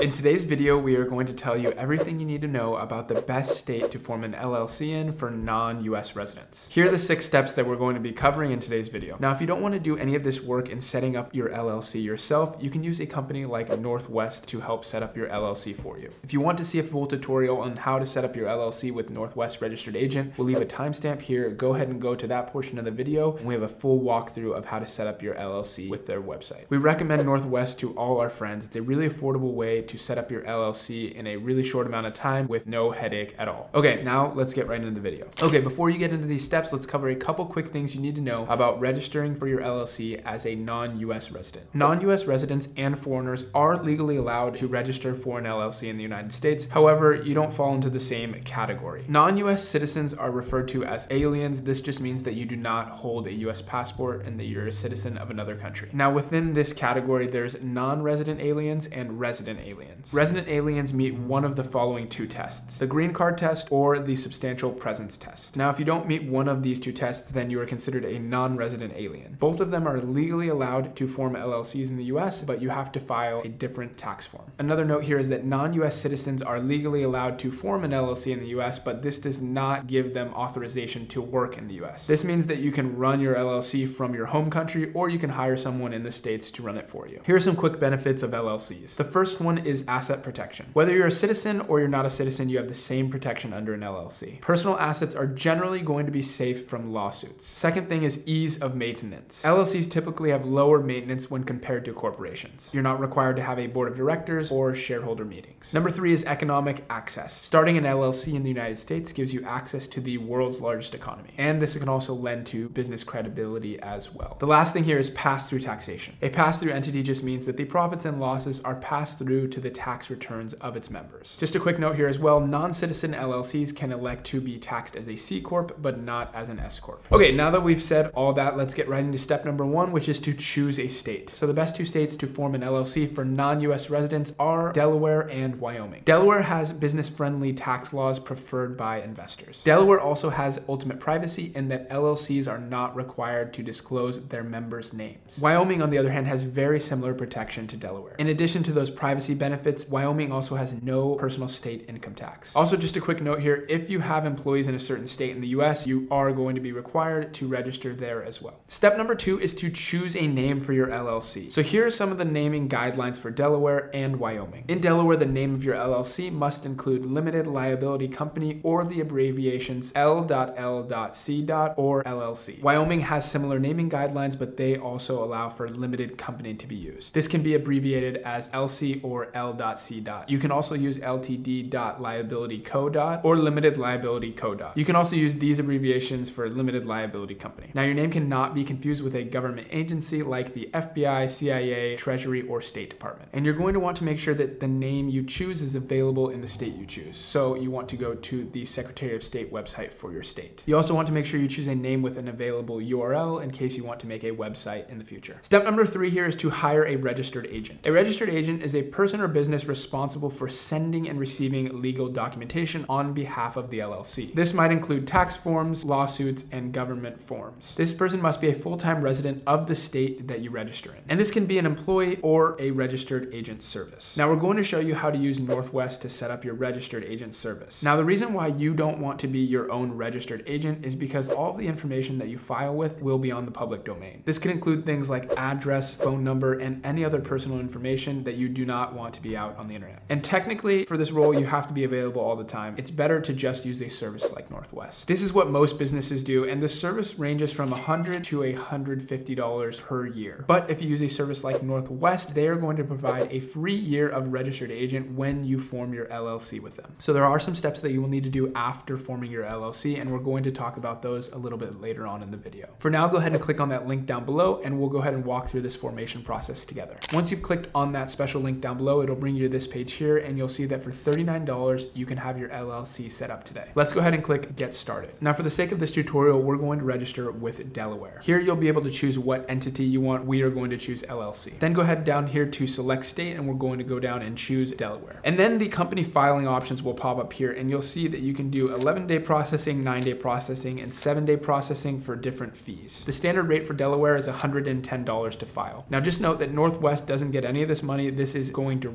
In today's video, we are going to tell you everything you need to know about the best state to form an LLC in for non-US residents. Here are the six steps that we're going to be covering in today's video. Now, if you don't want to do any of this work in setting up your LLC yourself, you can use a company like Northwest to help set up your LLC for you. If you want to see a full tutorial on how to set up your LLC with Northwest Registered Agent, we'll leave a timestamp here. Go ahead and go to that portion of the video, and we have a full walkthrough of how to set up your LLC with their website. We recommend Northwest to all our friends. It's a really affordable way to set up your LLC in a really short amount of time with no headache at all. Okay, now let's get right into the video. Okay, before you get into these steps, let's cover a couple quick things you need to know about registering for your LLC as a non-US resident. Non-US residents and foreigners are legally allowed to register for an LLC in the United States. However, you don't fall into the same category. Non-US citizens are referred to as aliens. This just means that you do not hold a US passport and that you're a citizen of another country. Now, within this category, there's non-resident aliens and resident aliens aliens. Resident aliens meet one of the following two tests, the green card test or the substantial presence test. Now, if you don't meet one of these two tests, then you are considered a non-resident alien. Both of them are legally allowed to form LLCs in the US, but you have to file a different tax form. Another note here is that non-US citizens are legally allowed to form an LLC in the US, but this does not give them authorization to work in the US. This means that you can run your LLC from your home country or you can hire someone in the States to run it for you. Here are some quick benefits of LLCs. The first one is asset protection. Whether you're a citizen or you're not a citizen, you have the same protection under an LLC. Personal assets are generally going to be safe from lawsuits. Second thing is ease of maintenance. LLCs typically have lower maintenance when compared to corporations. You're not required to have a board of directors or shareholder meetings. Number three is economic access. Starting an LLC in the United States gives you access to the world's largest economy. And this can also lend to business credibility as well. The last thing here is pass-through taxation. A pass-through entity just means that the profits and losses are passed through to the tax returns of its members. Just a quick note here as well, non-citizen LLCs can elect to be taxed as a C Corp, but not as an S Corp. Okay, now that we've said all that, let's get right into step number one, which is to choose a state. So the best two states to form an LLC for non-US residents are Delaware and Wyoming. Delaware has business-friendly tax laws preferred by investors. Delaware also has ultimate privacy in that LLCs are not required to disclose their members' names. Wyoming, on the other hand, has very similar protection to Delaware. In addition to those privacy benefits, benefits, Wyoming also has no personal state income tax. Also, just a quick note here, if you have employees in a certain state in the US, you are going to be required to register there as well. Step number two is to choose a name for your LLC. So here are some of the naming guidelines for Delaware and Wyoming. In Delaware, the name of your LLC must include limited liability company or the abbreviations L.L.C. or LLC. Wyoming has similar naming guidelines, but they also allow for limited company to be used. This can be abbreviated as LC or L.C. You can also use LTD.liability co. or limited liability co. You can also use these abbreviations for limited liability company. Now your name cannot be confused with a government agency like the FBI, CIA, Treasury, or State Department. And you're going to want to make sure that the name you choose is available in the state you choose. So you want to go to the Secretary of State website for your state. You also want to make sure you choose a name with an available URL in case you want to make a website in the future. Step number three here is to hire a registered agent. A registered agent is a person or business responsible for sending and receiving legal documentation on behalf of the LLC. This might include tax forms, lawsuits, and government forms. This person must be a full-time resident of the state that you register in. And this can be an employee or a registered agent service. Now we're going to show you how to use Northwest to set up your registered agent service. Now the reason why you don't want to be your own registered agent is because all the information that you file with will be on the public domain. This can include things like address, phone number, and any other personal information that you do not want to be out on the internet. And technically, for this role, you have to be available all the time. It's better to just use a service like Northwest. This is what most businesses do, and the service ranges from 100 to $150 per year. But if you use a service like Northwest, they are going to provide a free year of registered agent when you form your LLC with them. So there are some steps that you will need to do after forming your LLC, and we're going to talk about those a little bit later on in the video. For now, go ahead and click on that link down below, and we'll go ahead and walk through this formation process together. Once you've clicked on that special link down below, it'll bring you to this page here and you'll see that for $39, you can have your LLC set up today. Let's go ahead and click get started. Now for the sake of this tutorial, we're going to register with Delaware. Here you'll be able to choose what entity you want. We are going to choose LLC. Then go ahead down here to select state and we're going to go down and choose Delaware. And then the company filing options will pop up here and you'll see that you can do 11 day processing, nine day processing, and seven day processing for different fees. The standard rate for Delaware is $110 to file. Now just note that Northwest doesn't get any of this money. This is going directly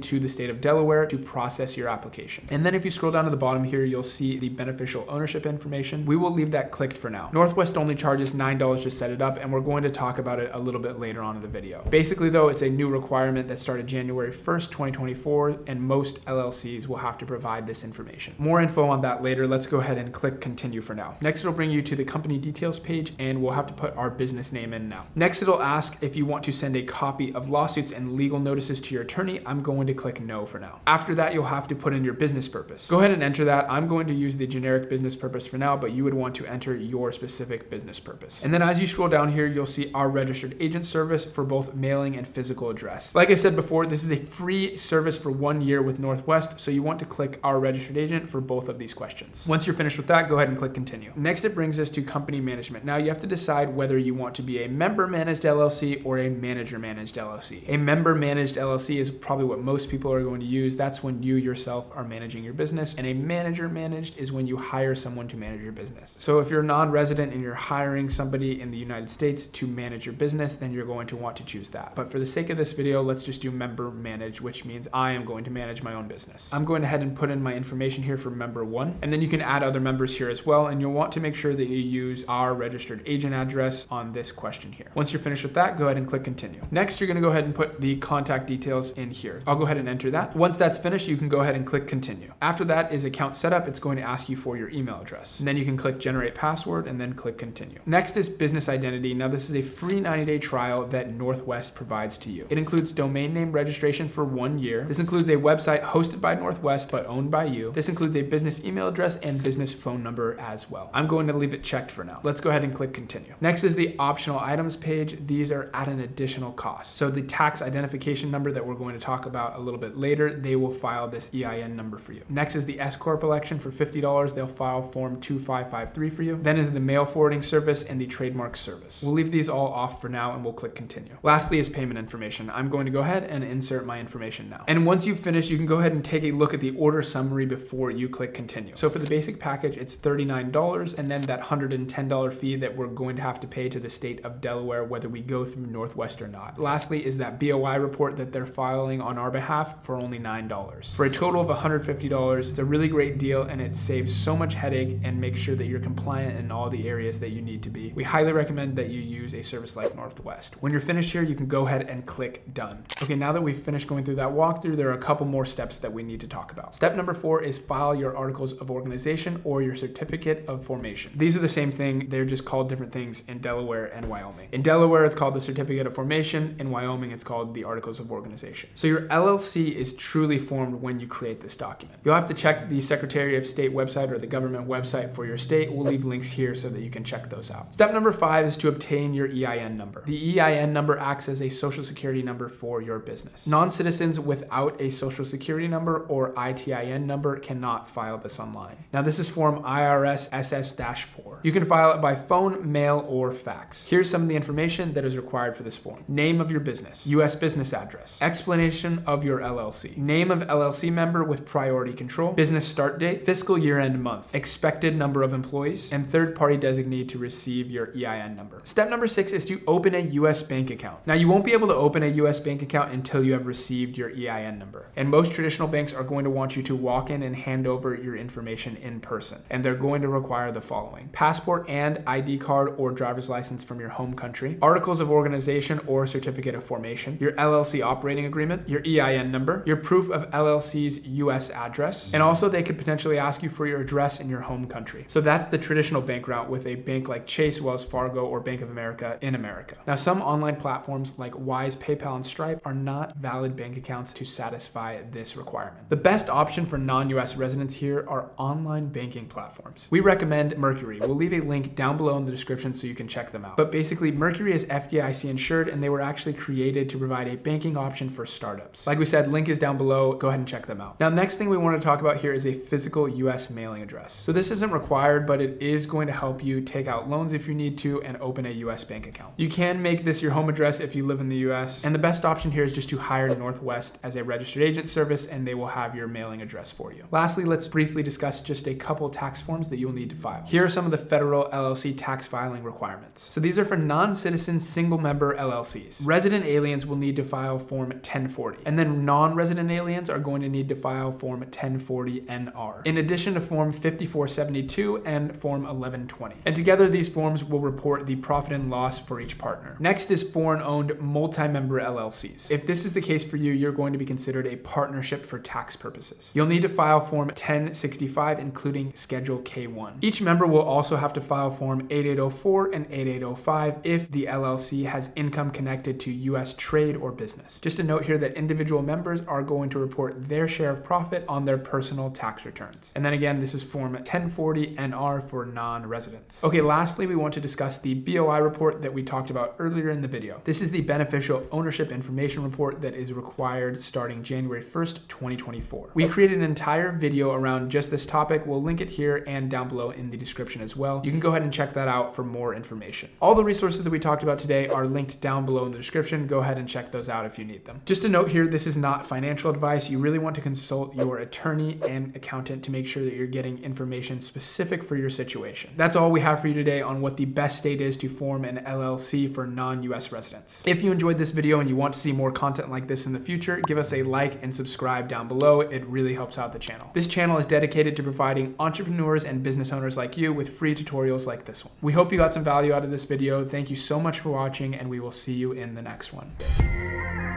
to the state of Delaware to process your application. And then if you scroll down to the bottom here, you'll see the beneficial ownership information. We will leave that clicked for now. Northwest only charges $9 to set it up, and we're going to talk about it a little bit later on in the video. Basically though, it's a new requirement that started January 1st, 2024, and most LLCs will have to provide this information. More info on that later. Let's go ahead and click continue for now. Next, it'll bring you to the company details page, and we'll have to put our business name in now. Next, it'll ask if you want to send a copy of lawsuits and legal notices to your attorney. I'm going to click no for now. After that, you'll have to put in your business purpose. Go ahead and enter that. I'm going to use the generic business purpose for now, but you would want to enter your specific business purpose. And then as you scroll down here, you'll see our registered agent service for both mailing and physical address. Like I said before, this is a free service for one year with Northwest, so you want to click our registered agent for both of these questions. Once you're finished with that, go ahead and click continue. Next, it brings us to company management. Now you have to decide whether you want to be a member managed LLC or a manager managed LLC. A member managed LLC is probably what most people are going to use. That's when you yourself are managing your business. And a manager managed is when you hire someone to manage your business. So if you're non-resident and you're hiring somebody in the United States to manage your business, then you're going to want to choose that. But for the sake of this video, let's just do member manage, which means I am going to manage my own business. I'm going ahead and put in my information here for member one, and then you can add other members here as well. And you'll want to make sure that you use our registered agent address on this question here. Once you're finished with that, go ahead and click continue. Next, you're gonna go ahead and put the contact details in here. I'll go ahead and enter that. Once that's finished, you can go ahead and click continue. After that is account setup. It's going to ask you for your email address. And then you can click generate password and then click continue. Next is business identity. Now this is a free 90 day trial that Northwest provides to you. It includes domain name registration for one year. This includes a website hosted by Northwest but owned by you. This includes a business email address and business phone number as well. I'm going to leave it checked for now. Let's go ahead and click continue. Next is the optional items page. These are at an additional cost. So the tax identification number that we're going to talk about a little bit later, they will file this EIN number for you. Next is the S Corp election for $50. They'll file form 2553 for you. Then is the mail forwarding service and the trademark service. We'll leave these all off for now and we'll click continue. Lastly is payment information. I'm going to go ahead and insert my information now. And once you've finished, you can go ahead and take a look at the order summary before you click continue. So for the basic package, it's $39 and then that $110 fee that we're going to have to pay to the state of Delaware, whether we go through Northwest or not. Lastly is that BOI report that they're filing on our behalf for only $9. For a total of $150, it's a really great deal and it saves so much headache and makes sure that you're compliant in all the areas that you need to be. We highly recommend that you use a service like Northwest. When you're finished here, you can go ahead and click done. Okay, now that we've finished going through that walkthrough, there are a couple more steps that we need to talk about. Step number four is file your articles of organization or your certificate of formation. These are the same thing, they're just called different things in Delaware and Wyoming. In Delaware, it's called the certificate of formation. In Wyoming, it's called the articles of organization. So your LLC is truly formed when you create this document. You'll have to check the Secretary of State website or the government website for your state. We'll leave links here so that you can check those out. Step number five is to obtain your EIN number. The EIN number acts as a social security number for your business. Non-citizens without a social security number or ITIN number cannot file this online. Now this is form IRS SS-4. You can file it by phone, mail, or fax. Here's some of the information that is required for this form. Name of your business, US business address, explanation of your LLC, name of LLC member with priority control, business start date, fiscal year end month, expected number of employees, and third party designee to receive your EIN number. Step number six is to open a US bank account. Now you won't be able to open a US bank account until you have received your EIN number. And most traditional banks are going to want you to walk in and hand over your information in person. And they're going to require the following passport and ID card or driver's license from your home country, articles of organization or certificate of formation, your LLC operating agreement, your EIN number, your proof of LLC's US address, and also they could potentially ask you for your address in your home country. So that's the traditional bank route with a bank like Chase, Wells Fargo, or Bank of America in America. Now, some online platforms like Wise, PayPal, and Stripe are not valid bank accounts to satisfy this requirement. The best option for non-US residents here are online banking platforms. We recommend Mercury. We'll leave a link down below in the description so you can check them out. But basically, Mercury is FDIC insured and they were actually created to provide a banking option for startups. Like we said, link is down below. Go ahead and check them out. Now, next thing we want to talk about here is a physical US mailing address. So this isn't required, but it is going to help you take out loans if you need to and open a US bank account. You can make this your home address if you live in the US. And the best option here is just to hire Northwest as a registered agent service and they will have your mailing address for you. Lastly, let's briefly discuss just a couple tax forms that you'll need to file. Here are some of the federal LLC tax filing requirements. So these are for non-citizen single member LLCs. Resident aliens will need to file form 1040. And then non-resident aliens are going to need to file Form 1040NR, in addition to Form 5472 and Form 1120. And together, these forms will report the profit and loss for each partner. Next is foreign-owned multi-member LLCs. If this is the case for you, you're going to be considered a partnership for tax purposes. You'll need to file Form 1065, including Schedule K1. Each member will also have to file Form 8804 and 8805 if the LLC has income connected to U.S. trade or business. Just a note here that individual members are going to report their share of profit on their personal tax returns. And then again, this is Form 1040 NR for non-residents. Okay, lastly, we want to discuss the BOI report that we talked about earlier in the video. This is the beneficial ownership information report that is required starting January 1st, 2024. We created an entire video around just this topic. We'll link it here and down below in the description as well. You can go ahead and check that out for more information. All the resources that we talked about today are linked down below in the description. Go ahead and check those out if you need them. Just note here, this is not financial advice. You really want to consult your attorney and accountant to make sure that you're getting information specific for your situation. That's all we have for you today on what the best state is to form an LLC for non-US residents. If you enjoyed this video and you want to see more content like this in the future, give us a like and subscribe down below. It really helps out the channel. This channel is dedicated to providing entrepreneurs and business owners like you with free tutorials like this one. We hope you got some value out of this video. Thank you so much for watching and we will see you in the next one.